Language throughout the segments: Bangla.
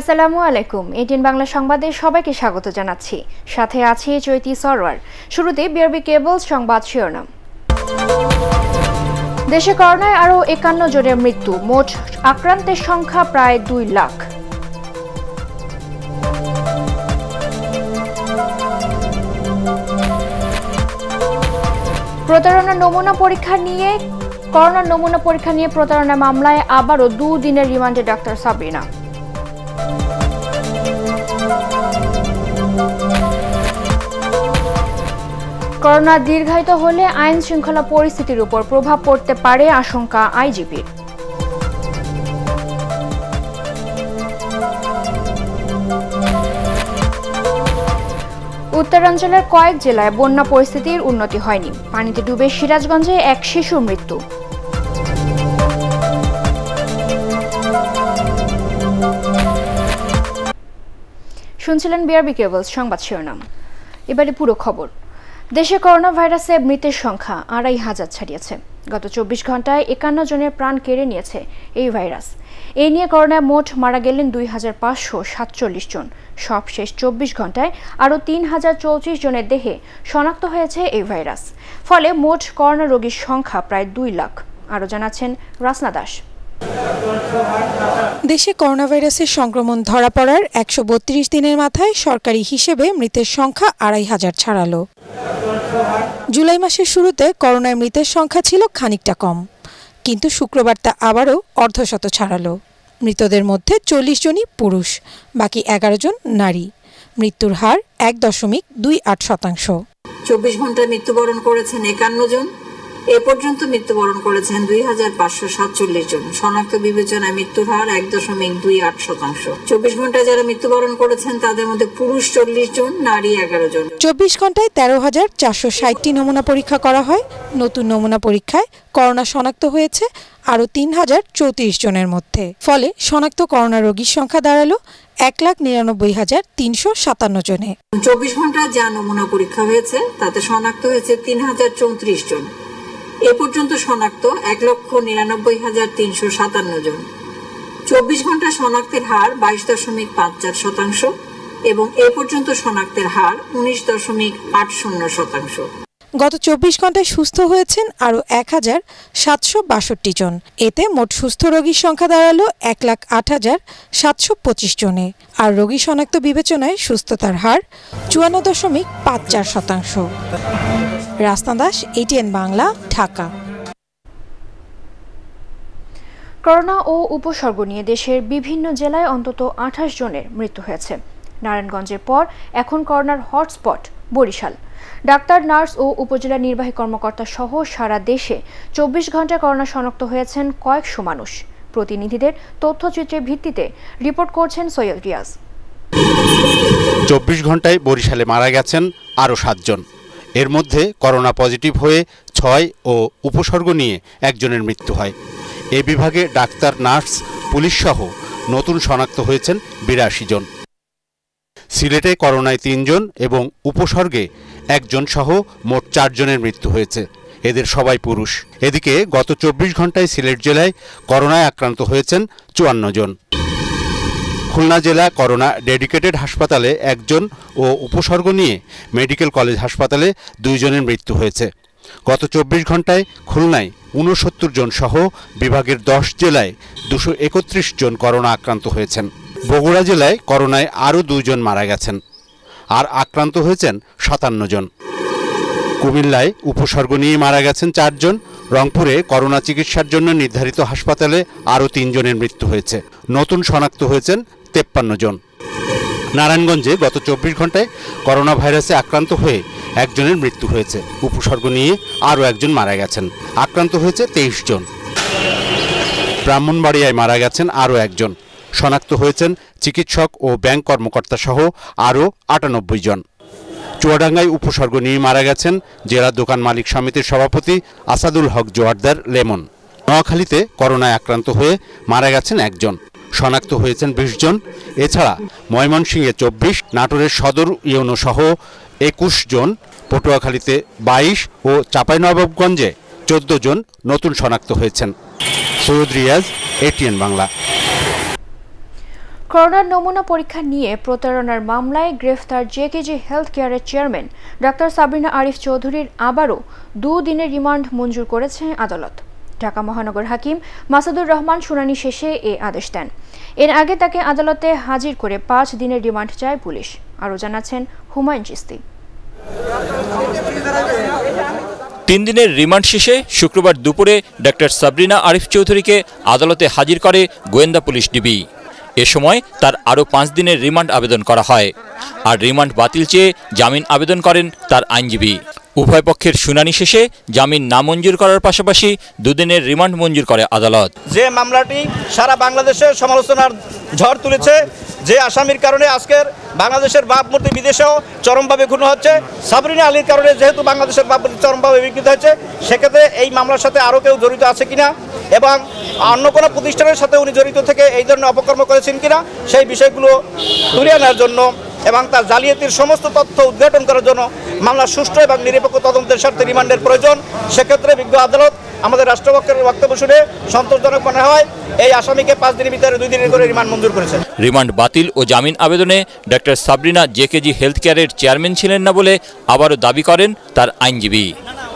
আসসালামু আলাইকুম। এটিন বাংলা সংবাদে সবাইকে স্বাগত জানাচ্ছি। সাথে আছি চৈতি সরওয়ার। শুরুতে বিআরবি কেবলস সংবাদ শিরোনাম। দেশে করোনায় আরও একান্ন জনের মৃত্যু, মোট আক্রান্তের সংখ্যা প্রায় দুই লাখ। প্রতারণার নমুনা পরীক্ষা নিয়ে, করোনার নমুনা পরীক্ষা নিয়ে প্রতারণা মামলায় আবারও দুদিনের রিমান্ডে ডাক্তার সাবরিনা করোনা দীর্ঘায়িত হলে আইন শৃঙ্খলা পরিস্থিতির উপর প্রভাব পড়তে পারে আশঙ্কা আইজিপির উত্তরাঞ্চলের কয়েক জেলায় বন্যা পরিস্থিতির উন্নতি হয়নি। পানিতে ডুবে সিরাজগঞ্জে এক শিশুর মৃত্যু। শুনছিলেন বিআরবি কেবলস সংবাদ শিরোনাম। এবারে পুরো খবর। দেশে করোনা ভাইরাসে মৃতের সংখ্যা আড়াই হাজার ছাড়িয়েছে। গত চব্বিশ ঘন্টায় একান্ন জনের প্রাণ কেড়ে নিয়েছে এই ভাইরাস। এই নিয়ে করোনায় মোট মারা গেলেন দুই হাজার পাঁচশো সাতচল্লিশ জন। সব শেষ চব্বিশ ঘন্টায় আরও তিন হাজার চৌত্রিশ জনের দেহে শনাক্ত হয়েছে এই ভাইরাস। ফলে মোট করোনা রোগীর সংখ্যা প্রায় দুই লাখ। আরও জানাচ্ছেন রাসনা দাস। দেশে করোনা ভাইরাসের সংক্রমণ ধরা পড়ার একশো বত্রিশ দিনের মাথায় সরকারি হিসেবে মৃতের সংখ্যা আড়াই হাজার ছাড়ালো। জুলাই মাসের শুরুতে করোনায় মৃতের সংখ্যা ছিল খানিকটা কম, কিন্তু শুক্রবার তা আবারও অর্ধশত ছাড়ালো। মৃতদের মধ্যে চল্লিশ জনই পুরুষ, বাকি এগারো জন নারী। মৃত্যুর হার এক দশমিক দুই আট শতাংশ। চব্বিশ ঘন্টায় মৃত্যুবরণ করেছেন একান্ন জন। এ পর্যন্ত মৃত্যুবরণ করেছেন দুই হাজার পাঁচশো সাতচল্লিশ জন। শনাক্ত বিবেচনায় মৃত্যুর হার এক দশমিক দুই আট শতাংশ। চব্বিশ ঘন্টায় যারা মৃত্যুবরণ করেছেন তাদের মধ্যে পুরুষ চল্লিশ জন নারী এগারো জন। চব্বিশ ঘন্টায় তেরো হাজার চারশো ষাটটি নমুনা পরীক্ষা করা হয়। নতুন নমুনা পরীক্ষায় করোনা শনাক্ত হয়েছে আরও তিন হাজার চৌত্রিশ জনের মধ্যে। ফলে শনাক্ত করোনা রোগীর সংখ্যা দাঁড়াল এক লাখ নিরানব্বই হাজার তিনশো সাতান্ন জনে। চব্বিশ ঘন্টায় যা নমুনা পরীক্ষা হয়েছে তাতে শনাক্ত হয়েছে তিন হাজার চৌত্রিশ জন। এ পর্যন্ত শনাক্ত এক লক্ষ নিরানব্বই হাজার তিনশো সাতান্ন জন। চব্বিশ ঘণ্টা শনাক্তের হার বাইশ দশমিক পাঁচ চার শতাংশ এবং এ পর্যন্ত শনাক্তের হার উনিশ দশমিক আট শূন্য শতাংশ। গত চব্বিশ ঘন্টায় সুস্থ হয়েছেন আরও এক হাজার সাতশো বাষট্টি জন। এতে মোট সুস্থ রোগীর সংখ্যা দাঁড়াল এক লাখ আট হাজার সাতশো পঁচিশ জনে। আর রোগী শনাক্ত বিবেচনায় সুস্থতার হার চুয়ান্ন দশমিক পাঁচ চার শতাংশ। রাস্তা দাস এটিএন বাংলা, ঢাকা। করোনা ও উপসর্গ নিয়ে দেশের বিভিন্ন জেলায় অন্তত আঠাশ জনের মৃত্যু হয়েছে। নারায়ণগঞ্জের পর এখন করোনার হটস্পট। বরিশাল। ডাক্তার, নার্স ও উপজেলা নির্বাহী কর্মকর্তা সহ সারা দেশে চব্বিশ ঘন্টায় করোনা শনাক্ত হয়েছেন কয়েকশো মানুষ। প্রতিনিধিদের তথ্যচিত্রের ভিত্তিতে রিপোর্ট করছেন সৈয়দ রিয়াজ। চব্বিশ ঘন্টায় বরিশালে মারা গেছেন আরও সাতজন। এর মধ্যে করোনা পজিটিভ হয়ে ছয় ও উপসর্গ নিয়ে একজনের মৃত্যু হয়। এ বিভাগে ডাক্তার, নার্স, পুলিশ সহ নতুন শনাক্ত হয়েছেন বিরাশি জন। সিলেটে করোনায় তিনজন এবং উপসর্গে একজন সহ মোট চারজনের মৃত্যু হয়েছে। এদের সবাই পুরুষ। এদিকে গত চব্বিশ ঘন্টায় সিলেট জেলায় করোনায় আক্রান্ত হয়েছেন চুয়ান্ন জন। খুলনা জেলা করোনা ডেডিকেটেড হাসপাতালে একজন ও উপসর্গ নিয়ে মেডিকেল কলেজ হাসপাতালে দুইজনের মৃত্যু হয়েছে। গত চব্বিশ ঘন্টায় খুলনায় ঊনসত্তর জন সহ বিভাগের দশ জেলায় দুশো একত্রিশ জন করোনা আক্রান্ত হয়েছেন। বগুড়া জেলায় করোনায় আরও দুইজন মারা গেছেন আর আক্রান্ত হয়েছেন সাতান্ন জন। কুমিল্লায় উপসর্গ নিয়ে মারা গেছেন চারজন। রংপুরে করোনা চিকিৎসার জন্য নির্ধারিত হাসপাতালে আরও তিনজনের মৃত্যু হয়েছে। নতুন শনাক্ত হয়েছেন তেপ্পান্ন জন। নারায়ণগঞ্জে গত চব্বিশ ঘন্টায় করোনা ভাইরাসে আক্রান্ত হয়ে একজনের মৃত্যু হয়েছে। উপসর্গ নিয়ে আরও একজন মারা গেছেন। আক্রান্ত হয়েছে তেইশ জন। ব্রাহ্মণবাড়িয়ায় মারা গেছেন আরও একজন। শনাক্ত হয়েছেন চিকিৎসক ও ব্যাংক কর্মকর্তা সহ আরও আটানব্বই জন। চুয়াডাঙ্গায় উপসর্গ নিয়ে মারা গেছেন জেলা দোকান মালিক সমিতির সভাপতি আসাদুল হক জোয়ারদার লেমন। নোয়াখালীতে করোনায় আক্রান্ত হয়ে মারা গেছেন একজন। শনাক্ত হয়েছেন বিশ জন। এছাড়া ময়মনসিংহে চব্বিশ, নাটোরের সদর ইউনো সহ একুশ জন, পটুয়াখালীতে বাইশ ও চাঁপাইনবাবগঞ্জে চোদ্দ জন নতুন শনাক্ত হয়েছেন। সৈয়দ রিয়াজ এটিএন বাংলা। করোনার নমুনা পরীক্ষা নিয়ে প্রতারণার মামলায় গ্রেফতার জেকেজি হেলথ কেয়ারের চেয়ারম্যান ডাক্তার সাবরিনা আরিফ চৌধুরীর আবারও দুদিনের রিমান্ড মঞ্জুর করেছে আদালত। ঢাকা মহানগর হাকিম মাসুদুর রহমান শুনানি শেষে এ আদেশ দেন। এর আগে তাকে আদালতে হাজির করে পাঁচ দিনের রিমান্ড চায় পুলিশ। আরও জানাচ্ছেন হুমায়ুন চিস্তি তিন দিনের রিমান্ড শেষে শুক্রবার দুপুরে ডক্টর সাবরিনা আরিফ চৌধুরীকে আদালতে হাজির করে গোয়েন্দা পুলিশ ডিবি। এ সময় তার আরও পাঁচ দিনের রিমান্ড আবেদন করা হয়। আর রিমান্ড বাতিল চেয়ে জামিন আবেদন করেন তার আইনজীবী। উভয় পক্ষের শুনানি শেষে জামিন নামঞ্জুর করার পাশাপাশি দুদিনের রিমান্ড মঞ্জুর করে আদালত। যে মামলাটি সারা বাংলাদেশে সমালোচনার ঝড় তুলেছে, যে আসামির কারণে আজকের বাংলাদেশের ভাবমূর্তি বিদেশেও চরমভাবে ক্ষুণ্ণ হচ্ছে, সাবরিনা আলীর কারণে যেহেতু বাংলাদেশের ভাবমূর্তি চরমভাবে বিকৃত হচ্ছে সেক্ষেত্রে এই মামলার সাথে আরও কেউ জড়িত আছে কিনা এবং অন্য কোনো প্রতিষ্ঠানের সাথে উনি জড়িত থেকে এই ধরনের অপকর্ম করেছেন কিনা, সেই বিষয়গুলো তুলে আনার জন্য এবং তার জালিয়াতির সমস্ত তথ্য উদ্ঘাটন করার জন্য মামলা সুষ্ঠু এবং নিরপেক্ষ তদন্তের স্বার্থে রিমান্ডের প্রয়োজন। সেক্ষেত্রে বিজ্ঞ আদালত আমাদের রাষ্ট্রপক্ষের বক্তব্য শুনে সন্তোষজনক মনে হয় এই আসামিকে পাঁচ দিনের ভিতরে দুই দিনের করে রিমান্ড মঞ্জুর করেছেন রিমান্ড বাতিল ও জামিন আবেদনে ডক্টর সাবরিনা জেকেজি হেলথ কেয়ারের চেয়ারম্যান ছিলেন না বলে আবারও দাবি করেন তার আইনজীবী।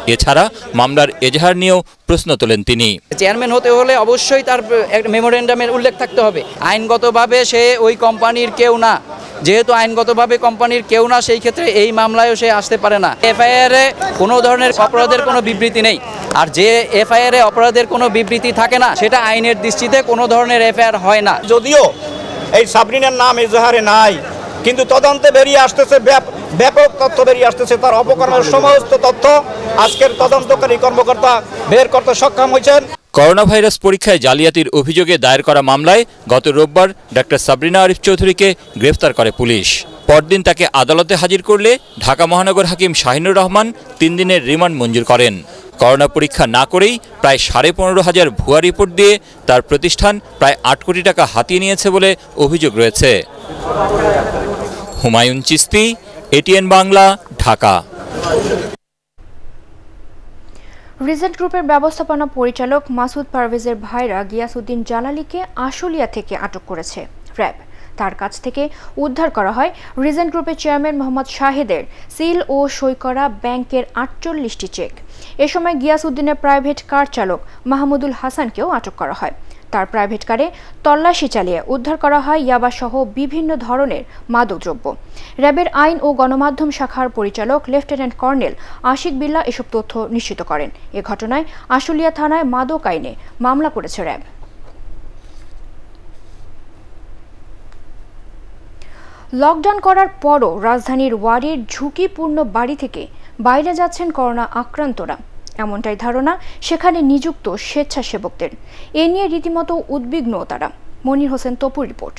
এছাড়া মামলার এজাহার নিয়েও প্রশ্ন তোলেন তিনি। চেয়ারম্যান হতে হলে অবশ্যই তার একটা মেমোরেন্ডামের উল্লেখ থাকতে হবে। আইনগতভাবে সে ওই কোম্পানির কেউ না। যেহেতু আইনগতভাবে কোম্পানির কেউ না সেই ক্ষেত্রে এই মামলায়ও সে আসতে পারে না। এফআইআরে কোনো ধরনের অপরাধের কোনো বিবৃতি নেই। আর যে এফআইআরে অপরাধের কোনো বিবৃতি থাকে না সেটা আইনের দৃষ্টিতে কোনো ধরনের এফআইআর হয় না। যদিও এই সাবরিনার নাম এজাহারে নাই কিন্তু তদন্তে বেরিয়ে আসতেছে ব্যাপ- ব্যাপক তথ্য বেরিয়ে আসতেছে। তার অপকর্মের সমস্ত তথ্য আজকের তদন্তকারী কর্মকর্তা বের করতে সক্ষম হয়েছেন। করোনা ভাইরাস পরীক্ষায় জালিয়াতির অভিযোগে দায়ের করা মামলায় গত রোববার ডক্টর সাবরিনা আরিফ চৌধুরীকে গ্রেফতার করে পুলিশ। পরদিন তাকে আদালতে হাজির করলে ঢাকা মহানগর হাকিম শাহিনুর রহমান তিন দিনের রিমান্ড মঞ্জুর করেন। করোনা পরীক্ষা না করেই প্রায় সাড়ে পনেরো হাজার ভুয়া রিপোর্ট দিয়ে তার প্রতিষ্ঠান প্রায় আট কোটি টাকা হাতিয়ে নিয়েছে বলে অভিযোগ রয়েছে। হুমায়ুন চিস্তি এটিএন বাংলা, ঢাকা। রিজেন্ট গ্রুপের ব্যবস্থাপনা পরিচালক মাসুদ পারভেজের ভাইরা গিয়াসউদ্দিন জালালিকে আশুলিয়া থেকে আটক করেছে র্যাব। তার কাছ থেকে উদ্ধার করা হয় রিজেন্ট গ্রুপের চেয়ারম্যান মোহাম্মদ শাহেদের সিল ও সই করা ব্যাংকের আটচল্লিশটি চেক। এ সময় গিয়াসউদ্দিনের প্রাইভেট কার চালক মাহমুদুল হাসানকেও আটক করা হয়। তার প্রাইভেট কারে তল্লাশি চালিয়ে উদ্ধার করা হয় ইয়াবাসহ বিভিন্ন ধরনের মাদকদ্রব্য। র্যাবের আইন ও গণমাধ্যম শাখার পরিচালক লেফটেন্যান্ট কর্নেল আশিক বিল্লা এসব তথ্য নিশ্চিত করেন। এ ঘটনায় আশুলিয়া থানায় মাদক আইনে মামলা করেছে র্যাব। লকডাউন করার পরও রাজধানীর ওয়ারির ঝুঁকিপূর্ণ বাড়ি থেকে বাইরে যাচ্ছেন করোনা আক্রান্তরা। এমনটাই ধারণা সেখানে নিযুক্ত স্বেচ্ছাসেবকদের। এ নিয়ে রীতিমতো উদ্বিগ্ন তারা। মনির হোসেন তপুর রিপোর্ট।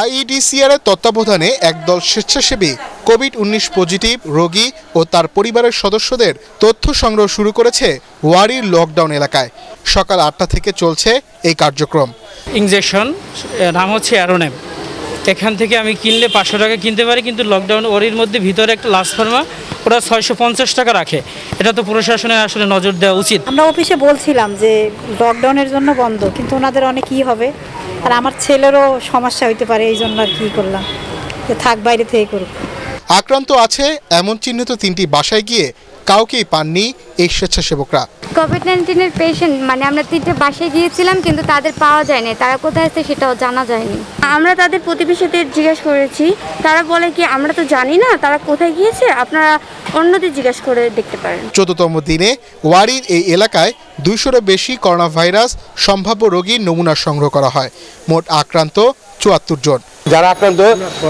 আইইডিসিআর এর তত্ত্বাবধানে একদল স্বেচ্ছাসেবী কোভিড উনিশ পজিটিভ রোগী ও তার পরিবারের সদস্যদের তথ্য সংগ্রহ শুরু করেছে ওয়ারির লকডাউন এলাকায়। সকাল আটটা থেকে চলছে এই কার্যক্রম। ইঞ্জেকশন নাম হচ্ছে অ্যারোনেম। এখান থেকে আমি কিনলে পাঁচশো টাকা কিনতে পারি কিন্তু লকডাউন ওরির মধ্যে ভিতরে একটা লাস্ট ফার্মা ওরা ছয়শো পঞ্চাশ টাকা রাখে। এটা তো প্রশাসনের আসলে নজর দেওয়া উচিত। আমরা অফিসে বলছিলাম যে লকডাউনের জন্য বন্ধ কিন্তু ওনাদের অনেক ই হবে। আর আমার ছেলেরও সমস্যা হইতে পারে এই জন্য আর কি করলাম। যে থাক বাইরে থেকে করুক। আক্রান্ত আছে এমন চিহ্নিত তিনটি বাসায় গিয়ে কাউকেই পাননি এই স্বেচ্ছাসেবকরা। কোভিড নাইন্টিনের পেশেন্ট মানে আমরা তিনটে বাসায় গিয়েছিলাম কিন্তু তাদের পাওয়া যায়নি। তারা কোথায় আছে সেটাও জানা যায়নি। আমরা তাদের প্রতিবেশীদের জিজ্ঞেস করেছি। তারা বলে কি আমরা তো জানি না তারা কোথায় গিয়েছে? আপনারা অন্যদের জিজ্ঞেস করে দেখতে পারেন। চোদ্দতম দিনে ওয়ারির এই এলাকায় দুইশোরও বেশি করোনা ভাইরাস সম্ভাব্য রোগীর নমুনা সংগ্রহ করা হয়। মোট আক্রান্ত চুয়াত্তর জন। যারা আক্রান্ত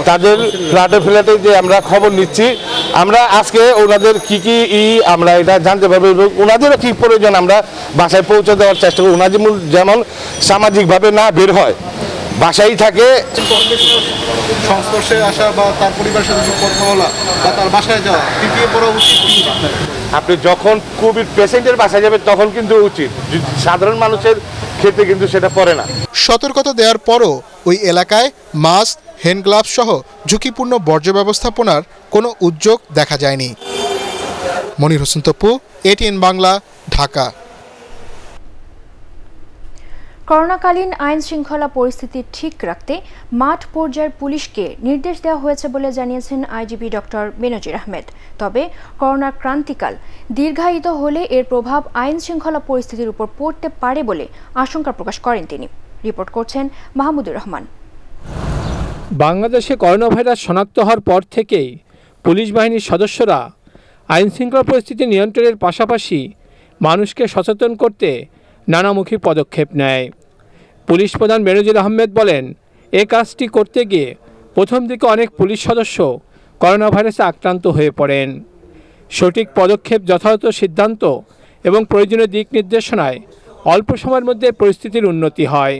তাদের ফ্ল্যাটে ফ্ল্যাটে যে আমরা খবর নিচ্ছি আমরা আজকে ওনাদের কি কি ই আমরা এটা জানতে পারব এবং ওনাদেরও কি প্রয়োজন আমরা বাসায় পৌঁছে দেওয়ার চেষ্টা করি ওনাদের মূল যেমন সামাজিকভাবে না বের হয় বাসায় থাকে। সংস্পর্শে আসা বা তার পরিবারের সাথে কথা বলা বা তার বাসায় যাওয়া তৃতীয় পড়া উচিত আপনি যখন কোভিড পেশেন্টের বাসায় যাবেন, তখন কিন্তু উচিত। সাধারণ মানুষের ক্ষেত্রে কিন্তু সেটা পড়ে না। সতর্কতা দেওয়ার পরও ওই এলাকায় মাস্ক হ্যান্ড গ্লাভস সহ ঝুঁকিপূর্ণ বর্জ্য ব্যবস্থাপনার কোনো উদ্যোগ দেখা যায়নি। মনির হোসেন তপু এটিএন বাংলা ঢাকা। করোনাকালীন আইন শৃঙ্খলা পরিস্থিতি ঠিক রাখতে মাঠ পর্যায়ের পুলিশকে নির্দেশ দেওয়া হয়েছে বলে জানিয়েছেন আইজিপি ডক্টর বেনজির আহমেদ। তবে করোনার ক্রান্তিকাল দীর্ঘায়িত হলে এর প্রভাব আইন শৃঙ্খলা পরিস্থিতির উপর পড়তে পারে বলে আশঙ্কা প্রকাশ করেন তিনি। রিপোর্ট করছেন মাহমুদুর রহমান। বাংলাদেশে করোনা ভাইরাস শনাক্ত হওয়ার পর থেকেই পুলিশ বাহিনীর সদস্যরা আইন শৃঙ্খলা পরিস্থিতি নিয়ন্ত্রণের পাশাপাশি মানুষকে সচেতন করতে নানামুখী পদক্ষেপ নেয়। পুলিশ প্রধান বেনজির আহমেদ বলেন, এ কাজটি করতে গিয়ে প্রথম দিকে অনেক পুলিশ সদস্য করোনা ভাইরাসে আক্রান্ত হয়ে পড়েন। সঠিক পদক্ষেপ, যথাযথ সিদ্ধান্ত এবং প্রয়োজনীয় দিক নির্দেশনায় অল্প সময়ের মধ্যে পরিস্থিতির উন্নতি হয়।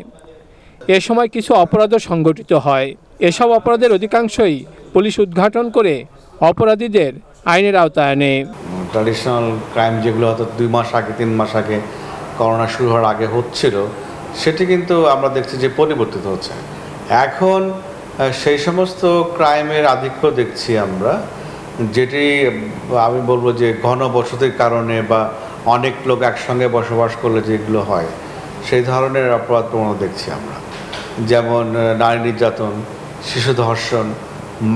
এ সময় কিছু অপরাধও সংঘটিত হয়। এসব অপরাধের অধিকাংশই পুলিশ উদ্ঘাটন করে অপরাধীদের আইনের আওতায় আনে। ট্র্যাডিশনাল ক্রাইম যেগুলো হয়তো দুই মাস আগে, তিন মাস আগে করোনা শুরু হওয়ার আগে হচ্ছিল, সেটি কিন্তু আমরা দেখছি যে পরিবর্তিত হচ্ছে। এখন সেই সমস্ত ক্রাইমের আধিক্য দেখছি আমরা, যেটি আমি বলব যে ঘনবসতির কারণে বা অনেক লোক একসঙ্গে বসবাস করলে যেগুলো হয়, সেই ধরনের অপরাধ প্রবণতা দেখছি আমরা। যেমন নারী নির্যাতন, শিশু ধর্ষণ,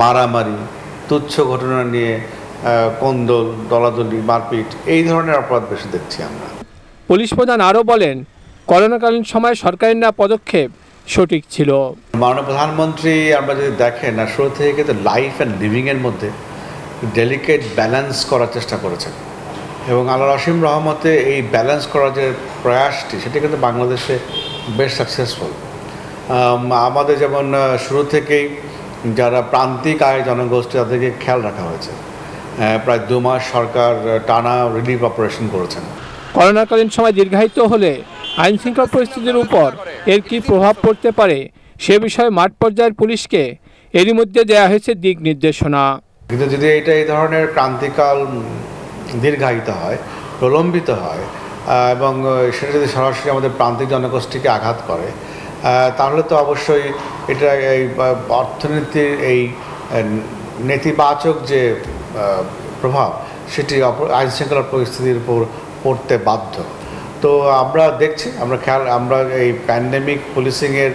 মারামারি, তুচ্ছ ঘটনা নিয়ে কন্দল, দলাদলি, মারপিট, এই ধরনের অপরাধ বেশি দেখছি আমরা। পুলিশ প্রধান আরও বলেন, করোনাকালীন সময় সরকারের না পদক্ষেপ সঠিক ছিল। মাননীয় প্রধানমন্ত্রী, আমরা যদি দেখেন না শুরু থেকে কিন্তু লাইফ অ্যান্ড লিভিংয়ের মধ্যে ডেলিকেট ব্যালেন্স করার চেষ্টা করেছেন। এবং আল্লাহ রসিম রহমতে এই ব্যালেন্স করার যে প্রয়াসটি, সেটি কিন্তু বাংলাদেশে বেশ সাকসেসফুল আমাদের যেমন শুরু থেকেই যারা প্রান্তিক আয় জনগোষ্ঠী, তাদেরকে খেয়াল রাখা হয়েছে। প্রায় দু মাস সরকার টানা রিলিফ অপারেশন করেছেন। করোনাকালীন সময় দীর্ঘায়িত হলে আইন শৃঙ্খলা পরিস্থিতির উপর এর কী প্রভাব পড়তে পারে সে বিষয়ে মাঠ পর্যায়ের পুলিশকে এরই মধ্যে দেওয়া হয়েছে দিক নির্দেশনা। কিন্তু যদি এটা এই ধরনের ক্রান্তিকাল দীর্ঘায়িত হয়, প্রলম্বিত হয় এবং সেটা যদি সরাসরি আমাদের প্রান্তিক জনগোষ্ঠীকে আঘাত করে তাহলে তো অবশ্যই এটা এই অর্থনীতির এই নেতিবাচক যে প্রভাব, সেটি অপ- আইন শৃঙ্খলা পরিস্থিতির উপর পড়তে বাধ্য। তো আমরা দেখছি, আমরা খেয়াল, আমরা এই প্যান্ডেমিক পুলিশিংয়ের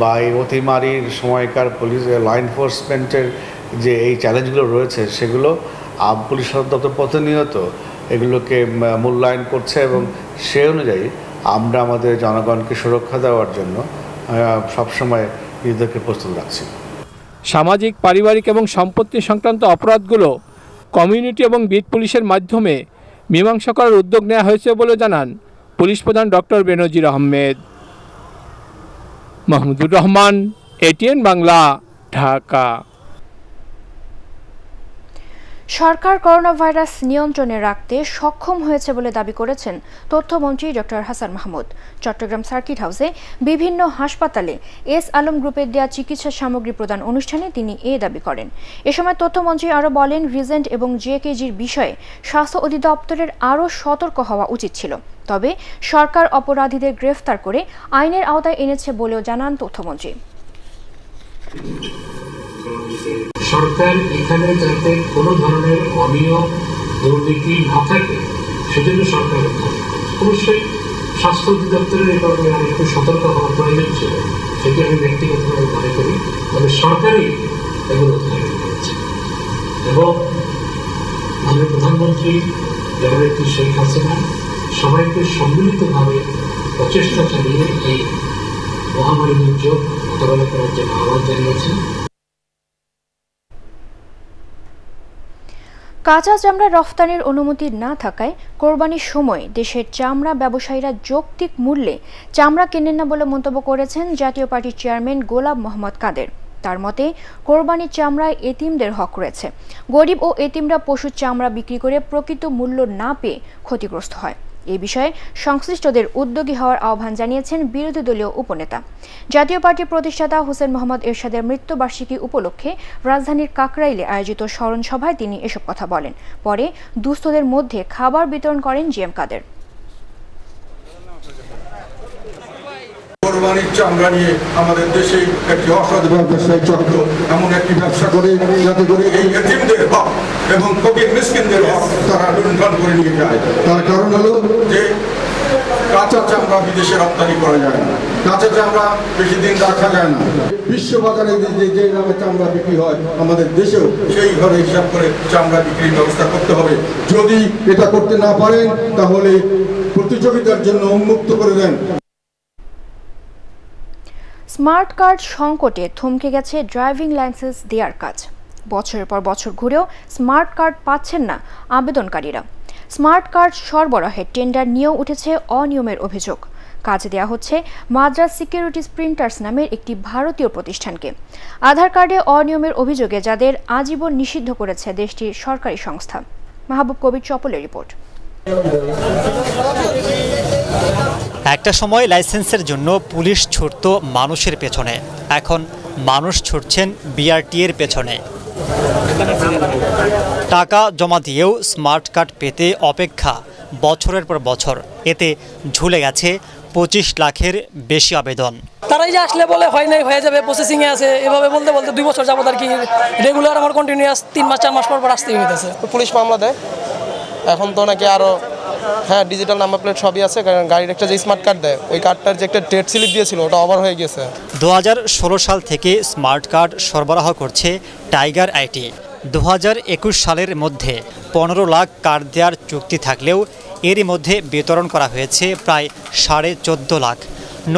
বা এই অতিমারির সময়কার পুলিশ ল এনফোর্সমেন্টের যে এই চ্যালেঞ্জগুলো রয়েছে, সেগুলো পুলিশ সদর দপ্তর প্রতিনিয়ত এগুলোকে মূল্যায়ন করছে এবং সে অনুযায়ী আমরা আমাদের জনগণকে সুরক্ষা দেওয়ার জন্য সবসময় নিজেদেরকে প্রস্তুত রাখছি। সামাজিক, পারিবারিক এবং সম্পত্তি সংক্রান্ত অপরাধগুলো কমিউনিটি এবং বিট পুলিশের মাধ্যমে মীমাংসা করার উদ্যোগ নেওয়া হয়েছে বলে জানান পুলিশ প্রধান ডক্টর বেনজির আহমেদ। মাহমুদুর রহমান, এটিএন বাংলা, ঢাকা। সরকার করোনা ভাইরাস নিয়ন্ত্রণে রাখতে সক্ষম হয়েছে বলে দাবি করেছেন তথ্যমন্ত্রী ডক্টর হাসান মাহমুদ। চট্টগ্রাম সার্কিট হাউসে বিভিন্ন হাসপাতালে এস আলম গ্রুপের দেয়া চিকিৎসা সামগ্রী প্রদান অনুষ্ঠানে তিনি এ দাবি করেন। এ সময় তথ্যমন্ত্রী আরও বলেন, রিজেন্ট এবং জেকেজির বিষয়ে স্বাস্থ্য অধিদপ্তরের আরও সতর্ক হওয়া উচিত ছিল। তবে সরকার অপরাধীদের গ্রেফতার করে আইনের আওতায় এনেছে বলেও জানান তথ্যমন্ত্রী। সরকার এখানে যাতে কোনো ধরনের অনিয়ম, দুর্নীতি না থাকে, সেজন্য সরকার অবশ্যই স্বাস্থ্য অধিদপ্তরের এই কারণে আর একটু সতর্ক হওয়ার প্রয়োজন ছিল, সেটি আমি ব্যক্তিগতভাবে মনে করি। তবে সরকারই এগুলো উদ্ঘাটন এবং মাননীয় প্রধানমন্ত্রী জননেত্রী শেখ হাসিনা, সবাইকে সম্মিলিতভাবে প্রচেষ্টা চালিয়ে এই মহামারী দুর্যোগ মোকাবেলা করার জন্য আহ্বান জানিয়েছেন। কাঁচা চামড়া রফতানির অনুমতি না থাকায় কোরবানির সময় দেশের চামড়া ব্যবসায়ীরা যৌক্তিক মূল্যে চামড়া কেনেন না বলে মন্তব্য করেছেন জাতীয় পার্টির চেয়ারম্যান গোলাম মোহাম্মদ কাদের। তার মতে, কোরবানির চামড়ায় এতিমদের হক রয়েছে। গরিব ও এতিমরা পশুর চামড়া বিক্রি করে প্রকৃত মূল্য না পেয়ে ক্ষতিগ্রস্ত হয়। এ বিষয়ে সংশ্লিষ্টদের উদ্যোগী হওয়ার আহ্বান জানিয়েছেন বিরোধী দলীয় উপনেতা। জাতীয় পার্টির প্রতিষ্ঠাতা হোসেন মোহাম্মদ এরশাদের মৃত্যুবার্ষিকী উপলক্ষে রাজধানীর কাকরাইলে আয়োজিত স্মরণ সভায় তিনি এসব কথা বলেন। পরে দুস্থদের মধ্যে খাবার বিতরণ করেন জি এম কাদের। কোরবানির চামড়া নিয়ে আমাদের দেশে একটি অসৎ ব্যবসায়ী চক্র, এমন একটি ব্যবসা করে যাতে করে এই এতিমদের হক এবং ফকির মিসকিনদের হক তারা লুণ্ঠন করে নিয়ে যায়। তার কারণ হলো যে কাঁচা চামড়া বিদেশে রপ্তানি করা যায় না। কাঁচা চামড়া বেশি দিন রাখা যায় না। বিশ্ব বাজারে যে যে- দামে চামড়া বিক্রি হয়, আমাদের দেশেও সেই ঘরে হিসাব করে চামড়া বিক্রির ব্যবস্থা করতে হবে। যদি এটা করতে না পারেন, তাহলে প্রতিযোগিতার জন্য উন্মুক্ত করে দেন। স্মার্ট কার্ড সংকটে থমকে গেছে ড্রাইভিং লাইসেন্স দেওয়ার কাজ। বছরের পর বছর ঘুরেও স্মার্ট কার্ড পাচ্ছেন না আবেদনকারীরা। স্মার্ট কার্ড সরবরাহের টেন্ডার নিয়েও উঠেছে অনিয়মের অভিযোগ। কাজ দেওয়া হচ্ছে মাদ্রাস সিকিউরিটিজ প্রিন্টার্স নামের একটি ভারতীয় প্রতিষ্ঠানকে। আধার কার্ডে অনিয়মের অভিযোগে যাদের আজীবন নিষিদ্ধ করেছে দেশটির সরকারি সংস্থা। মাহবুব কবির চপলের রিপোর্ট। একটা সময় লাইসেন্সের জন্য পুলিশ ছুটত মানুষের পেছনে। এখন মানুষ ছুটছেন বিআরটি এর পেছনে। টাকা জমা দিয়েও স্মার্ট কার্ড পেতে অপেক্ষা বছরের পর বছর। এতে ঝুলে গেছে পঁচিশ লাখের বেশি আবেদন। তারাই যে আসলে বলে হয় নাই হয়ে যাবে প্রসেসিং এ আছে। এভাবে বলতে বলতে দুই বছর যাবত আর কি রেগুলার আমার কন্টিনিউয়াস তিন মাস চার মাস পর পর আসতেই হইতেছে। পুলিশ মামলা দেয়? এখন তো নাকি আরও হ্যাঁ ডিজিটাল নাম্বার প্লেট সবই আছে, কারণ গাড়ির একটা যে স্মার্ট কার্ড দেয়, ওই কার্ডটার যে একটা ডেট স্লিপ দিয়েছিল, ওটা ওভার হয়ে গেছে। দু হাজার ষোলো সাল থেকে স্মার্ট কার্ড সরবরাহ করছে টাইগার আইটি দু হাজার একুশ সালের মধ্যে পনেরো লাখ কার্ড দেওয়ার চুক্তি থাকলেও এরই মধ্যে বিতরণ করা হয়েছে প্রায় সাড়ে চোদ্দ লাখ।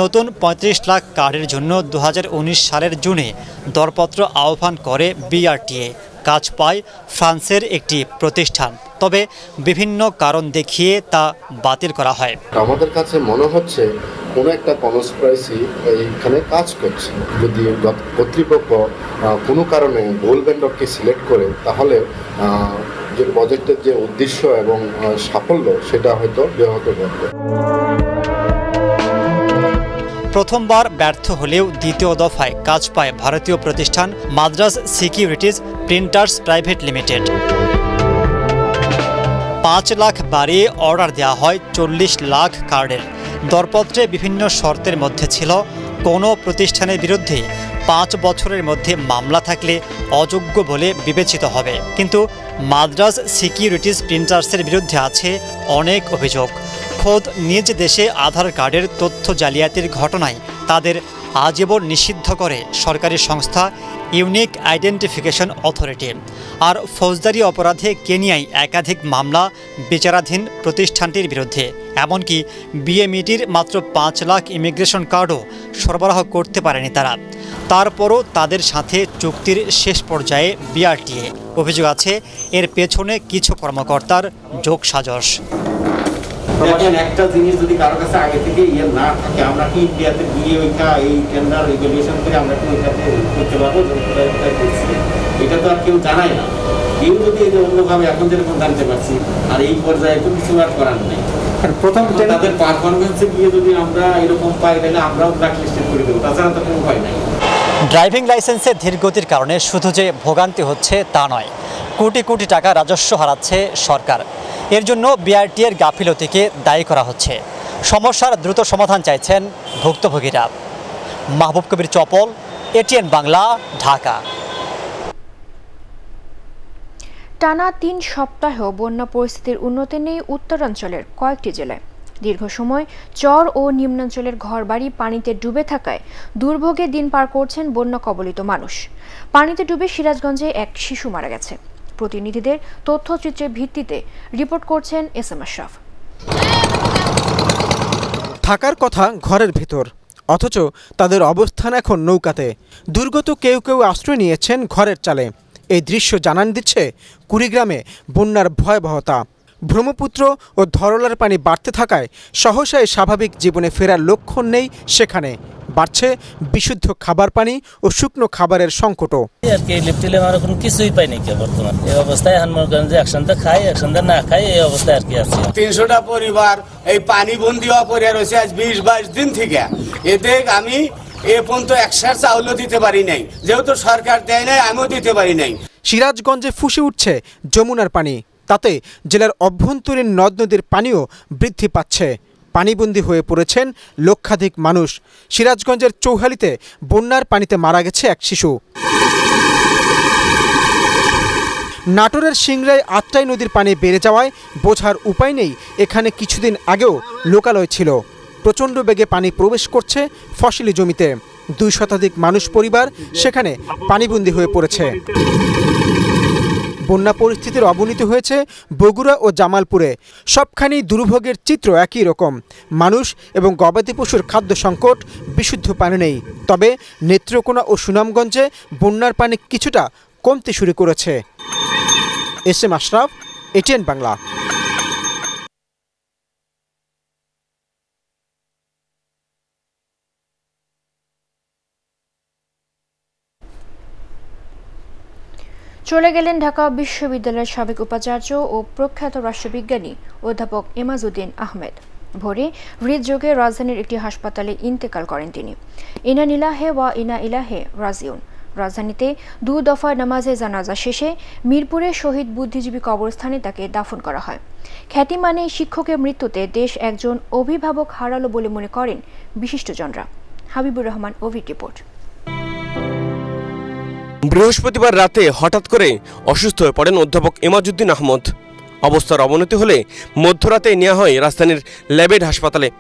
নতুন পঁয়ত্রিশ লাখ কার্ডের জন্য দু হাজার উনিশ সালের জুনে দরপত্র আহ্বান করে বিআরটিএ কাজ পায় ফ্রান্সের একটি প্রতিষ্ঠান। তবে বিভিন্ন কারণ দেখিয়ে তা বাতিল করা হয়। আমাদের কাছে মনে হচ্ছে কোনো একটা কনসপ্রাইসি এইখানে কাজ করছে। যদি কর্তৃপক্ষ কোনো কারণে ভুল ভেন্ডরকে সিলেক্ট করে তাহলে যে প্রজেক্টের যে উদ্দেশ্য এবং সাফল্য সেটা হয়তো ব্যাহত ঘটবে। প্রথমবার ব্যর্থ হলেও দ্বিতীয় দফায় কাজ পায় ভারতীয় প্রতিষ্ঠান Madras securities printers private limited. পাঁচ লাখ বাড়িয়ে অর্ডার দেওয়া হয় চল্লিশ লাখ কার্ডের। দরপত্রে বিভিন্ন শর্তের মধ্যে ছিল, কোনো প্রতিষ্ঠানের বিরুদ্ধে পাঁচ বছরের মধ্যে মামলা থাকলে অযোগ্য বলে বিবেচিত হবে। কিন্তু মাদ্রাস সিকিউরিটিজ প্রিন্টার্সের বিরুদ্ধে আছে অনেক অভিযোগ। খোদ নিজ দেশে আধার কার্ডের তথ্য জালিয়াতির ঘটনায় তাদের আজীবন নিষিদ্ধ করে সরকারি সংস্থা ইউনিক আইডেন্টিফিকেশন অথরিটি। আর ফৌজদারি অপরাধে কেনিয়ায় একাধিক মামলা বিচারাধীন প্রতিষ্ঠানটির বিরুদ্ধে। এমনকি বিএমইটির মাত্র পাঁচ লাখ ইমিগ্রেশন কার্ডও সরবরাহ করতে পারেনি তারা। তারপরও তাদের সাথে চুক্তির শেষ পর্যায়ে বিআরটিএ। অভিযোগ আছে, এর পেছনে কিছু কর্মকর্তার যোগসাজশ। দেখেন একটা জিনিস যদি কারও কাছে আগে থেকে ইয়ে না থাকে আমরা কি ইন্ডিয়াতে গিয়ে ওইটা এই টেন্ডার রেগুলেশন করে আমরা কি ওইটাতে করতে পারব? যে এটা তো আর কেউ জানায় না। কেউ যদি এটা অন্যভাবে এখন যেরকম জানতে পারছি আর এই পর্যায়ে তো কিছু আর করার নেই। প্রথম তাদের পারফরমেন্সে গিয়ে যদি আমরা এরকম পাই তাহলে আমরাও ব্ল্যাক লিস্টেড করে দেবো। তাছাড়া তো কোনো উপায় নাই। ড্রাইভিং লাইসেন্সের ধীরগতির কারণে শুধু যে ভোগান্তি হচ্ছে তা নয়, কোটি কোটি টাকা রাজস্ব হারাচ্ছে সরকার। এর জন্য বিআরটি এর গাফিলতিকে দায়ী করা হচ্ছে। সমস্যার দ্রুত সমাধান চাইছেন ভুক্তভোগীরা। মাহবুব কবির চপল এটিএন বাংলা, ঢাকা। টানা তিন সপ্তাহেও বন্যা পরিস্থিতির উন্নতি নেই উত্তরাঞ্চলের কয়েকটি জেলায়। দীর্ঘ সময় চর ও নিম্নাঞ্চলের ঘরবাড়ি পানিতে ডুবে থাকায় দুর্ভোগে দিন পার করছেন বন্যা কবলিত মানুষ। পানিতে ডুবে সিরাজগঞ্জে এক শিশু মারা গেছে। প্রতিনিধিদের তথ্যচিত্রের ভিত্তিতে রিপোর্ট করছেন এস এম আশরাফ থাকার কথা ঘরের ভেতর, অথচ তাদের অবস্থান এখন নৌকাতে। দুর্গত কেউ কেউ আশ্রয় নিয়েছেন ঘরের চালে। এই দৃশ্য জানান দিচ্ছে কুড়িগ্রামে বন্যার ভয়াবহতা। ব্রহ্মপুত্র ও ধরলার পানি বাড়তে থাকায় সহসায় স্বাভাবিক জীবনে ফেরার লক্ষণ নেই সেখানে। বাড়ছে বিশুদ্ধ খাবার পানি ও শুকনো খাবারের সংকটও। আর কি লিপটিলে আমার কোনো কিছুই পাই নাকি বর্তমান। এই অবস্থায় খাই না খাই এই অবস্থায় আর কি আছে। তিনশোটা পরিবার এই পানি বন্দি রয়েছে আজ বিশ বাইশ দিন থেকে। এতে আমি এ পর্যন্ত চাউলও দিতে পারি নাই। যেহেতু সরকার দেয় নাই আমিও দিতে পারি নাই। সিরাজগঞ্জে ফুসে উঠছে যমুনার পানি। তাতে জেলার অভ্যন্তরীণ নদ নদীর পানিও বৃদ্ধি পাচ্ছে। পানিবন্দী হয়ে পড়েছেন লক্ষাধিক মানুষ। সিরাজগঞ্জের চৌহালিতে বন্যার পানিতে মারা গেছে এক শিশু। নাটোরের সিংড়ায় আত্রাই নদীর পানি বেড়ে যাওয়ায় বোঝার উপায় নেই। এখানে কিছুদিন আগেও লোকালয় ছিল। প্রচণ্ড বেগে পানি প্রবেশ করছে ফসলি জমিতে। দুই শতাধিক মানুষ পরিবার সেখানে পানিবন্দী হয়ে পড়েছে। বন্যা পরিস্থিতির অবনীতি হয়েছে বগুড়া ও জামালপুরে। সবখানি দুর্ভোগের চিত্র একই রকম। মানুষ এবং গবাদি পশুর খাদ্য সংকট বিশুদ্ধ পানি নেই। তবে নেত্রকোনা ও সুনামগঞ্জে বন্যার পানি কিছুটা কমতে শুরু করেছে। S M Ashraf, ATN Bangla. চলে গেলেন ঢাকা বিশ্ববিদ্যালয়ের সাবেক উপাচার্য ও প্রখ্যাত রাষ্ট্রবিজ্ঞানী অধ্যাপক এমাজউদ্দিন আহমেদ। ভোরে হৃদযোগে রাজধানীর একটি হাসপাতালে ইন্তেকাল করেন তিনি। ইনা নিলাহে ওয়া ইনা ইলাহে রাজিউন। রাজধানীতে দু দফা নামাজে জানাজা শেষে মিরপুরে শহীদ বুদ্ধিজীবী কবরস্থানে তাকে দাফন করা হয়। খ্যাতিমান এই শিক্ষকের মৃত্যুতে দেশ একজন অভিভাবক হারালো বলে মনে করেন বিশিষ্টজনরা। হাবিবুর রহমান ওভি রিপোর্ট। বৃহস্পতিবার রাতে হঠাৎ করে অসুস্থ হয়ে পড়েন অধ্যাপক এমাজউদ্দিন আহমদ। অবস্থার অবনতি হলে মধ্যরাতে নেওয়া হয় রাজধানীর ল্যাবেড হাসপাতালে।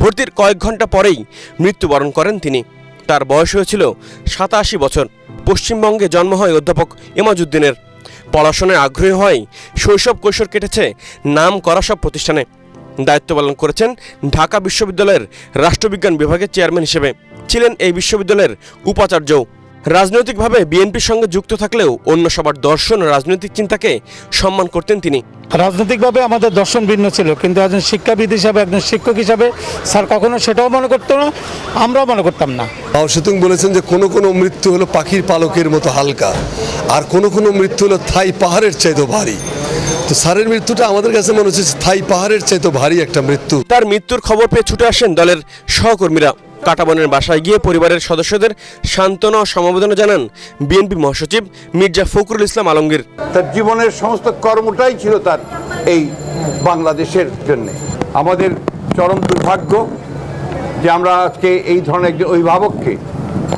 ভর্তির কয়েক ঘণ্টা পরেই মৃত্যুবরণ করেন তিনি। তার বয়স হয়েছিল সাতাশি বছর। পশ্চিমবঙ্গে জন্ম হয় অধ্যাপক এমাজউদ্দিনের। পড়াশোনায় আগ্রহী হয় শৈশব কৈশোর কেটেছে নাম করা সব প্রতিষ্ঠানে। দায়িত্ব পালন করেছেন ঢাকা বিশ্ববিদ্যালয়ের রাষ্ট্রবিজ্ঞান বিভাগের চেয়ারম্যান হিসেবে। ছিলেন এই বিশ্ববিদ্যালয়ের উপাচার্যও। রাজনৈতিকভাবে বিএনপির সঙ্গে যুক্ত থাকলেও অন্য সবার দর্শন ও রাজনৈতিক চিন্তাকে সম্মান করতেন তিনি। রাজনৈতিকভাবে আমাদের দর্শন ভিন্ন ছিল কিন্তু একজন শিক্ষাবিদ হিসাবে একজন শিক্ষক হিসাবে স্যার কখনো সেটাও মনে করতো না আমরাও মনে করতাম না। মাও বলেছেন যে কোনো কোনো মৃত্যু হলো পাখির পালকের মতো হালকা আর কোনো কোনো মৃত্যু হলো থাই পাহাড়ের চাইতেও ভারী। তো স্যারের মৃত্যুটা আমাদের কাছে মনে হচ্ছে থাই পাহাড়ের চাইতেও ভারী একটা মৃত্যু। তার মৃত্যুর খবর পেয়ে ছুটে আসেন দলের সহকর্মীরা। কাটাবনের বাসায় গিয়ে পরিবারের সদস্যদের সান্ত্বনা ও সমবেদনা জানান বিএনপি মহাসচিব মির্জা ফখরুল ইসলাম আলমগীর। তার জীবনের সমস্ত কর্মটাই ছিল তার এই বাংলাদেশের জন্য। আমাদের চরম দুর্ভাগ্য যে আমরা আজকে এই ধরনের একজন অভিভাবককে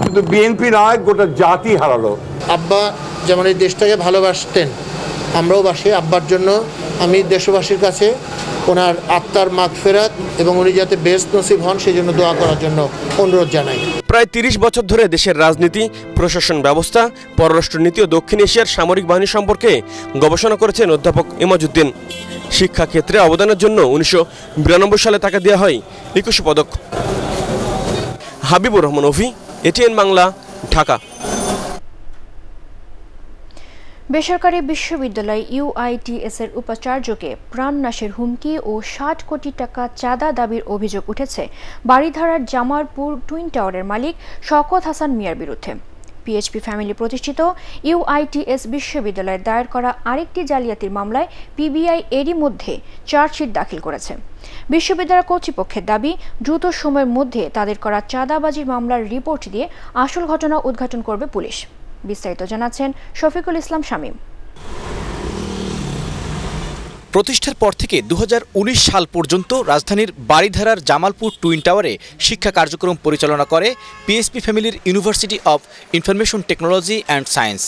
শুধু বিএনপি নয় গোটা জাতি হারালো। আব্বা যেমন এই দেশটাকে ভালোবাসতেন আমরাও বাসি, আব্বার জন্য। আমি দেশবাসীর কাছে ওনার আত্মার মাগ ফেরাত এবং উনি যাতে বেস্ট নসিব হন সেই জন্য দোয়া করার জন্য অনুরোধ জানাই। প্রায় তিরিশ বছর ধরে দেশের রাজনীতি, প্রশাসন ব্যবস্থা পররাষ্ট্রনীতি ও দক্ষিণ এশিয়ার সামরিক বাহিনী সম্পর্কে গবেষণা করেছেন অধ্যাপক এমাজউদ্দিন শিক্ষাক্ষেত্রে অবদানের জন্য উনিশশো বিরানব্বই সালে তাকে দেওয়া হয় একুশ পদক। হাবিবুর রহমান, অভি এটিএন বাংলা, ঢাকা। বেসরকারি বিশ্ববিদ্যালয় ইউআইটিএস এর উপাচার্যকে প্রাণনাশের হুমকি ও ষাট কোটি টাকা চাঁদা দাবির অভিযোগ উঠেছে বাড়িধারার জামারপুর টুইন টাওয়ারের মালিক শকত হাসান মিয়ার বিরুদ্ধে। পিএইচপি ফ্যামিলি প্রতিষ্ঠিত ইউআইটিএস বিশ্ববিদ্যালয়ে দায়ের করা আরেকটি জালিয়াতির মামলায় পিবিআই এরই মধ্যে চার্জশিট দাখিল করেছে। বিশ্ববিদ্যালয় কর্তৃপক্ষের দাবি, দ্রুত সময়ের মধ্যে তাদের করা চাঁদাবাজির মামলার রিপোর্ট দিয়ে আসল ঘটনা উদ্ঘাটন করবে পুলিশ। বিস্তারিত জানাচ্ছেন শফিকুল ইসলাম শামীম। প্রতিষ্ঠার পর থেকে দু হাজার উনিশ সাল পর্যন্ত রাজধানীর বাড়িধারার জামালপুর টুইন টাওয়ারে শিক্ষা কার্যক্রম পরিচালনা করে পিএসপি ফ্যামিলির university of information technology and science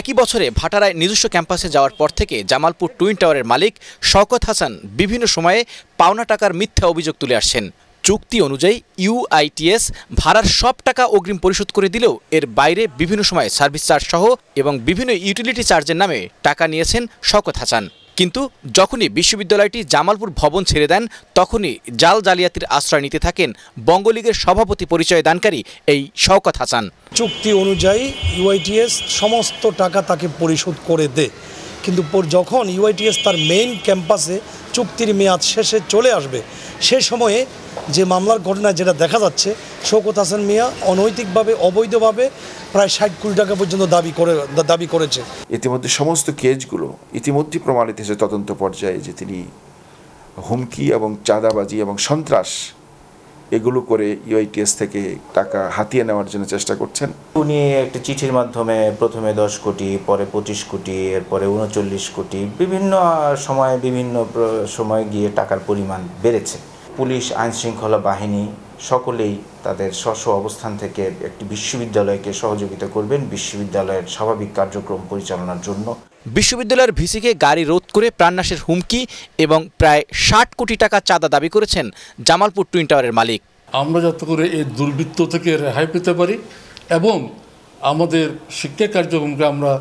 একই বছরে ভাটারায় নিজস্ব ক্যাম্পাসে যাওয়ার পর থেকে জামালপুর টুইন টাওয়ারের মালিক শওকত হাসান বিভিন্ন সময়ে পাওনা টাকার মিথ্যা অভিযোগ তুলে আসছেন। চুক্তি অনুযায়ী ইউআইটিএস ভাড়ার সব টাকা অগ্রিম পরিশোধ করে দিলেও এর বাইরে বিভিন্ন সময় সার্ভিস চার্জ সহ এবং বিভিন্ন ইউটিলিটি চার্জের নামে টাকা নিয়েছেন শওকত হাসান। কিন্তু যখনই বিশ্ববিদ্যালয়টি জামালপুর ভবন ছেড়ে দেন, তখনই জাল জালিয়াতির আশ্রয় নিতে থাকেন বঙ্গলীগের সভাপতি পরিচয় দানকারী এই শওকত হাসান। চুক্তি অনুযায়ী ইউআইটিএস সমস্ত টাকা তাকে পরিশোধ করে দেয় কিন্তু যখন ইউআইটিএস তার মেইন ক্যাম্পাসে চুক্তির মেয়াদ শেষে চলে আসবে, সে সময়ে যে মামলার ঘটনা যেটা দেখা যাচ্ছে শৌকত হাসান মিয়া অনৈতিকভাবে অবৈধভাবে প্রায় ষাট কোটি টাকা পর্যন্ত দাবি করে দাবি করেছে। ইতিমধ্যে সমস্ত কেসগুলো ইতিমধ্যে প্রমাণিত হয়েছে তদন্ত পর্যায়ে যে তিনি হুমকি এবং চাঁদাবাজি এবং সন্ত্রাস এগুলো করে ইউআইটিএস থেকে টাকা হাতিয়ে নেওয়ার জন্য চেষ্টা করছেন। উনি একটি চিঠির মাধ্যমে প্রথমে দশ কোটি পরে পঁচিশ কোটি এরপরে উনচল্লিশ কোটি বিভিন্ন সময়ে বিভিন্ন সময় গিয়ে টাকার পরিমাণ বেড়েছে। পুলিশ আইন শৃঙ্খলা বাহিনী সকলেই তাদের স্ব স্ব অবস্থান থেকে একটি বিশ্ববিদ্যালয়কে সহযোগিতা করবেন। বিশ্ববিদ্যালয়ের স্বাভাবিক কার্যক্রম পরিচালনার জন্য। বিশ্ববিদ্যালয়ের ভিসিকে গাড়ি রোধ করে প্রাণনাশের হুমকি এবং প্রায় ষাট কোটি টাকা চাঁদা দাবি করেছেন জামালপুর টুইন টাওয়ারের মালিক। আমরা যাতে করে এই দুর্বৃত্ত থেকে রেহাই পেতে পারি এবং আমাদের শিক্ষা কার্যক্রমকে আমরা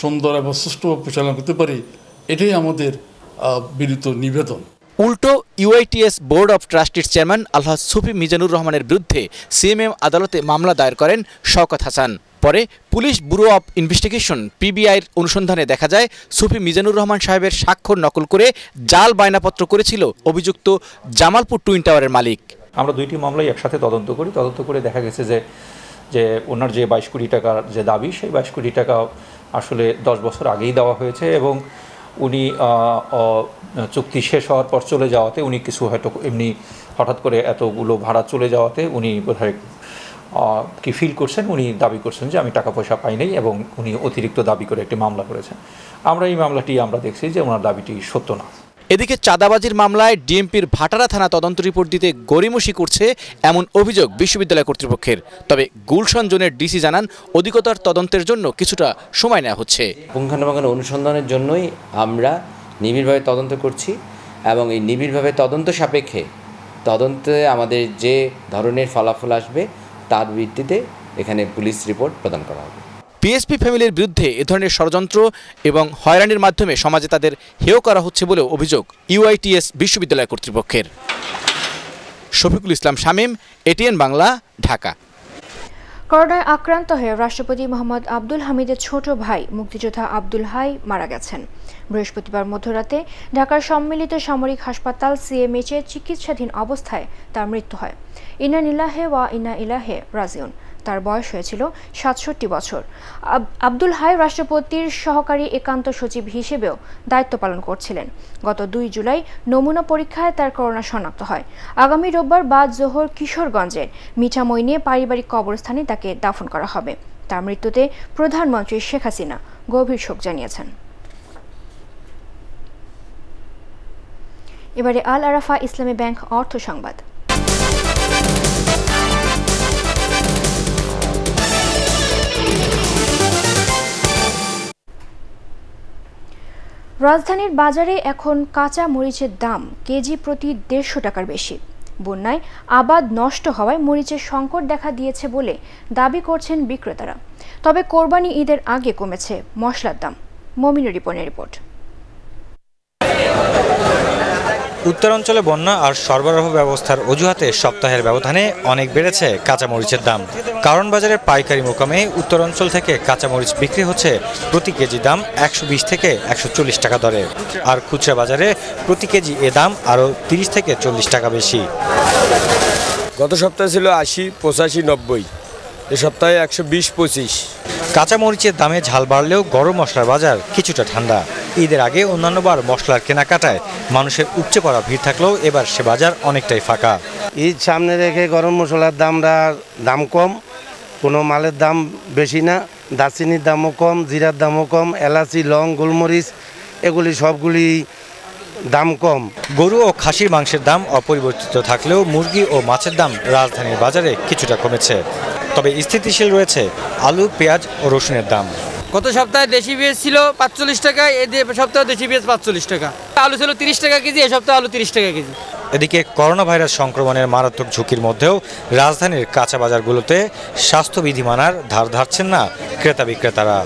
সুন্দর এবং সুষ্ঠুভাবে পরিচালনা করতে পারি এটাই আমাদের বিনীত নিবেদন। উল্টো ইউআইটিএস বোর্ড অফ ট্রাস্টির চেয়ারম্যান আল্লাহ সুফি মিজানুর রহমানের বিরুদ্ধে সিএমএম আদালতে মামলা দায়ের করেন শওকত হাসান। পরে পুলিশ ব্যুরো অব ইনভেস্টিগেশন, পিবিআইয়ের অনুসন্ধানে দেখা যায়, সুফি মিজানুর রহমান সাহেবের স্বাক্ষর নকল করে জাল বায়নাপত্র করেছিল অভিযুক্ত জামালপুর টুইন টাওয়ারের মালিক। আমরা দুইটি মামলাই একসাথে তদন্ত করি। তদন্ত করে দেখা গেছে যে যে ওনার যে বাইশ কোটি টাকার যে দাবি, সেই বাইশ কোটি টাকা আসলে দশ বছর আগেই দেওয়া হয়েছে এবং উনি চুক্তি শেষ হওয়ার পর চলে যাওয়াতে উনি কিছু হয়তো এমনি হঠাৎ করে এতগুলো ভাড়া চলে যাওয়াতে উনি বোধহয় কি ফিল করছেন? উনি দাবি করছেন যে আমি টাকা পয়সা পাই নাই এবং উনি অতিরিক্ত দাবি করে একটি মামলা করেছেন। আমরা এই মামলাটি আমরা দেখছি যে ওনার দাবিটি সত্য না। এদিকে চাঁদাবাজির মামলায় ডিএমপির ভাটারা থানা তদন্ত রিপোর্ট দিতে গড়িমসি করছে এমন অভিযোগ বিশ্ববিদ্যালয় কর্তৃপক্ষের। তবে গুলশান জোনের ডিসি জানান অধিকতর তদন্তের জন্য কিছুটা সময় নেওয়া হচ্ছে। পুঙ্খানুপুঙ্খানু অনুসন্ধানের জন্যই আমরা নিবিড়ভাবে তদন্ত করছি এবং এই নিবিড়ভাবে তদন্ত সাপেক্ষে তদন্তে আমাদের যে ধরনের ফলাফল আসবে তার ভিত্তিতে এখানে পুলিশ রিপোর্ট প্রদান করা হবে। পিএসপি ফ্যামিলির বিরুদ্ধে এ ধরনের ষড়যন্ত্র এবং হয়রানির মাধ্যমে সমাজে তাদের হেয় করা হচ্ছে বলেও অভিযোগ ইউআইটিএস বিশ্ববিদ্যালয় কর্তৃপক্ষের। শফিকুল ইসলাম শামীম এটিএন বাংলা ঢাকা। করোনায় আক্রান্ত হয়ে রাষ্ট্রপতি মোহাম্মদ আব্দুল হামিদের ছোট ভাই মুক্তিযোদ্ধা আব্দুল হাই মারা গেছেন। বৃহস্পতিবার মধ্যরাতে ঢাকার সম্মিলিত সামরিক হাসপাতাল সিএমএইচে চিকিৎসাধীন অবস্থায় তার মৃত্যু হয়। ইনা ইলাহে ওয়া ইনা ইলাহে রাজিউন। তার বয়স হয়েছিল সাতষট্টি বছর। আব- আব্দুল হাই রাষ্ট্রপতির সহকারী একান্ত সচিব হিসেবেও দায়িত্ব পালন করছিলেন। গত দুই জুলাই নমুনা পরীক্ষায় তার করোনা শনাক্ত হয়। আগামী রোববার বাদ জোহর কিশোরগঞ্জের মিঠামই নিয়ে পারিবারিক কবরস্থানে তাকে দাফন করা হবে। তার মৃত্যুতে প্রধানমন্ত্রী শেখ হাসিনা গভীর শোক জানিয়েছেন। এবারে আল আরাফা ইসলামী ব্যাংক অর্থ সংবাদ। রাজধানীর বাজারে এখন কাঁচা মরিচের দাম, কেজি প্রতি দেড়শো টাকার বেশি। বন্যায় আবাদ নষ্ট হওয়ায় মরিচের সংকট দেখা দিয়েছে বলে দাবি করছেন বিক্রেতারা। তবে কোরবানি ঈদের আগে কমেছে মশলার দাম। মমিনুর রিপোর্ট। উত্তরাঞ্চলে বন্যা আর সরবরাহ ব্যবস্থার অজুহাতে সপ্তাহের ব্যবধানে অনেক বেড়েছে কাঁচামরিচের দাম। কারণ বাজারের পাইকারি মোকামে উত্তরাঞ্চল থেকে কাঁচামরিচ বিক্রি হচ্ছে প্রতি কেজি দাম একশো বিশ থেকে একশো চল্লিশ টাকা দরে। আর খুচরা বাজারে প্রতি কেজি এ দাম আরও তিরিশ থেকে চল্লিশ টাকা বেশি। গত সপ্তাহে ছিল আশি, পঁচাশি, নব্বই। এ সপ্তাহে একশো বিশ পঁচিশ। কাঁচামরিচের দামে ঝাল বাড়লেও গরম মশলার বাজার কিছুটা ঠান্ডা। ঈদের আগে অন্যান্যবার মশলার কেনাকাটায় মানুষের উপচে পড়া ভিড় থাকলেও এবার সে বাজার অনেকটাই ফাঁকা। ঈদ সামনে রেখে গরম মশলার দামটা দাম কম কোনো মালের দাম বেশি না দারচিনির দামও কম জিরার দামও কম এলাচি লং গোলমরিচ এগুলি সবগুলি দাম কম। গরু ও খাসির মাংসের দাম অপরিবর্তিত থাকলেও মুরগি ও মাছের দাম রাজধানীর বাজারে কিছুটা কমেছে। তবে স্থিতিশীল রয়েছে আলু পেঁয়াজ ও রসুনের দাম। গত সপ্তাহে দেশি পেঁয়াজ ছিল পাঁচচল্লিশ টাকা এই দে- সপ্তাহে দেশি পেঁয়াজ পাঁচচল্লিশ টাকা। আলু ছিল তিরিশ টাকা কেজি এ সপ্তাহে আলু তিরিশ টাকা কেজি। এদিকে করোনা ভাইরাস সংক্রমণের মারাত্মক ঝুঁকির মধ্যেও রাজধানীর কাঁচা বাজারগুলোতে স্বাস্থ্যবিধি মানার ধার ধারছেন না ক্রেতা বিক্রেতারা।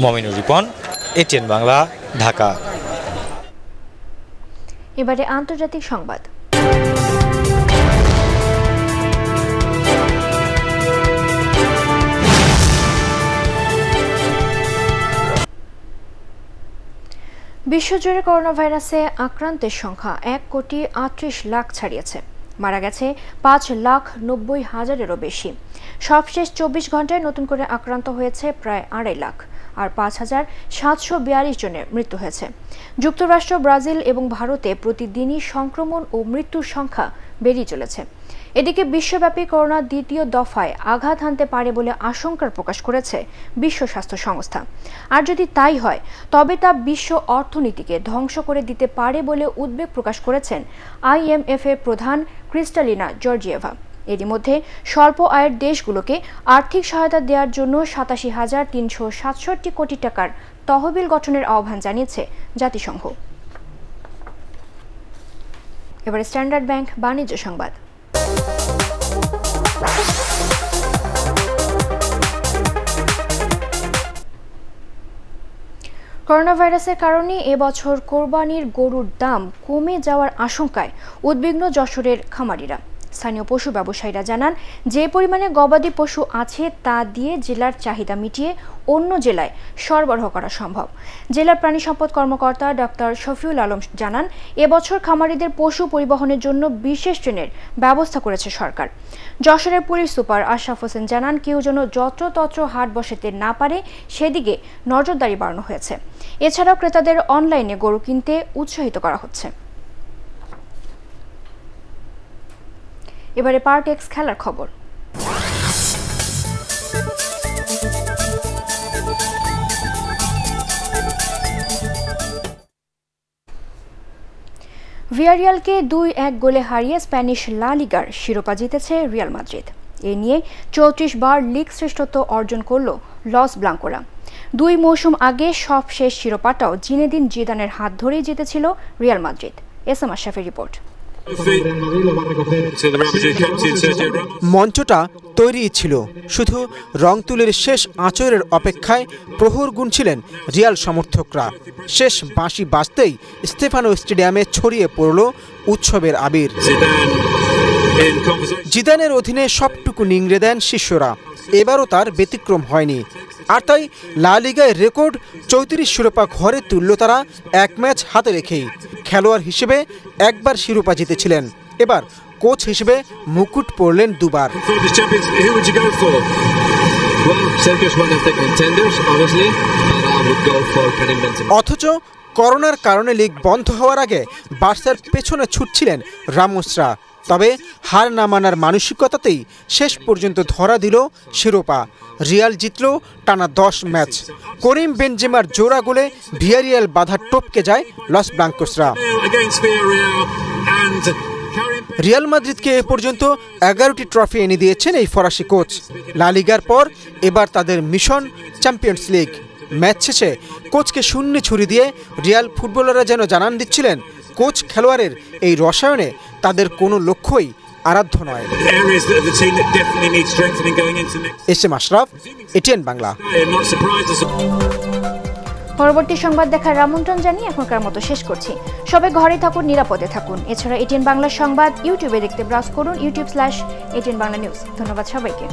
মমিনুর রিপন এটিএন বাংলা ঢাকা। এবারে আন্তর্জাতিক সংবাদ। বিশ্বজুড়ে করোনা ভাইরাসে আক্রান্তের সংখ্যা এক কোটি আটত্রিশ লাখ ছাড়িয়েছে। মারা গেছে পাঁচ লাখ নব্বই হাজারেরও বেশি। সবশেষ চব্বিশ ঘন্টায় নতুন করে আক্রান্ত হয়েছে প্রায় আড়াই লাখ, আর পাঁচ হাজার সাতশো বিয়াল্লিশ জনের মৃত্যু হয়েছে। যুক্তরাষ্ট্র, ব্রাজিল এবং ভারতে প্রতিদিনই সংক্রমণ ও মৃত্যুর সংখ্যা বেড়েই চলেছে। এদিকে বিশ্বব্যাপী করোনা দ্বিতীয় দফায় আঘাত হানতে পারে বলে আশঙ্কার প্রকাশ করেছে বিশ্ব স্বাস্থ্য সংস্থা। আর যদি তাই হয়, তবে তা বিশ্ব অর্থনীতিকে ধ্বংস করে দিতে পারে বলে উদ্বেগ প্রকাশ করেছেন আইএমএফ এর প্রধান ক্রিস্টালিনা জর্জিয়েভা। এরই মধ্যে স্বল্প আয়ের দেশগুলোকে আর্থিক সহায়তা দেওয়ার জন্য সাতাশি হাজার তিনশো সাতষট্টি কোটি টাকার তহবিল গঠনের আহ্বান জানিয়েছে জাতিসংঘ। এবারে স্ট্যান্ডার্ড ব্যাংক বাণিজ্য সংবাদ। করোনা ভাইরাসের কারণে এবছর কোরবানির গরুর দাম কমে যাওয়ার আশঙ্কায় উদ্বিগ্ন যশোরের খামারিরা। স্থানীয় পশু ব্যবসায়ীরা জানান, যে পরিমাণে গবাদি পশু আছে তা দিয়ে জেলার চাহিদা মিটিয়ে অন্য জেলায় সরবরাহ করা সম্ভব। জেলার প্রাণী সম্পদ কর্মকর্তা ডক্টর শফিউল আলম জানান, এবছর খামারিদের পশু পরিবহনের জন্য বিশেষ ট্রেনের ব্যবস্থা করেছে সরকার। যশোরের পুলিশ সুপার আশরাফ হোসেন জানান, কেউ যেন যত্রতত্র হাট বসাতে না পারে, সেদিকে নজরদারি বাড়ানো হয়েছে। এছাড়াও ক্রেতাদের অনলাইনে গরু কিনতে উৎসাহিত করা হচ্ছে। এবারে পার্ট এক্স খেলার খবর। ভিয়ারিয়ালকে দুই এক গোলে হারিয়ে স্প্যানিশ লা লিগার শিরোপা জিতেছে রিয়াল মাদ্রিদ। এ নিয়ে চৌত্রিশ বার লিগ শ্রেষ্ঠত্ব অর্জন করল লস ব্লাঙ্কোরা। দুই মৌসুম আগে সব শেষ শিরোপাটাও জিনেদিন জিদানের হাত ধরেই জিতেছিল রিয়াল মাদ্রিদ। এস এম আশরাফের রিপোর্ট। মঞ্চটা তৈরি ছিল। শুধু রং তুলের শেষ আঁচড়ের অপেক্ষায় প্রহর গুনছিলেন রিয়াল সমর্থকরা। শেষ বাঁশি বাজতেই স্টেফানো স্টেডিয়ামে ছড়িয়ে পড়ল উৎসবের আবির। জিদানের অধীনে সবটুকু নিংড়ে দেন শিষ্যরা। এবারও তার ব্যতিক্রম হয়নি। আর তাই লা লিগায় রেকর্ড চৌত্রিশ শিরোপা ঘরে তুলল তারা এক ম্যাচ হাতে রেখেই। খেলোয়াড় হিসেবে একবার শিরোপা জিতেছিলেন। এবার কোচ হিসেবে মুকুট পড়লেন দুবার। অথচ করোনার কারণে লিগ বন্ধ হওয়ার আগে বার্সার পেছনে ছুটছিলেন রামোসরা। তবে হার না মানার মানসিকতাতেই শেষ পর্যন্ত ধরা দিল শিরোপা। রিয়াল জিতল টানা দশ ম্যাচ। করিম বেনজেমার জোড়া গোলে ভিয়ারিয়াল বাধা টপকে যায় লস ব্লাঙ্কোসরা। রিয়াল মাদ্রিদকে এ পর্যন্ত এগারোটি ট্রফি এনে দিয়েছেন এই ফরাসি কোচ। লালিগার পর এবার তাদের মিশন চ্যাম্পিয়ন্স লিগ। ম্যাচ শেষে কোচকে শূন্য ছুরি দিয়ে রিয়াল ফুটবলাররা যেন জানান দিচ্ছিলেন, কোচ খেলোয়াড়ের এই রসায়নে তাদের কোনো লক্ষ্যই আরাধ্য নয়। S M Ashraf ATN Bangla. পরবর্তী সংবাদ দেখার আমন্ত্রণ জানিয়ে এখনকার মতো শেষ করছি। সবে ঘরে থাকুন নিরাপদে থাকুন। এছাড়া এটিএন বাংলা সংবাদ ইউটিউবে দেখতে ব্রাউজ করুন YouTube slash ATN Bangla news ধন্যবাদ সবাইকে।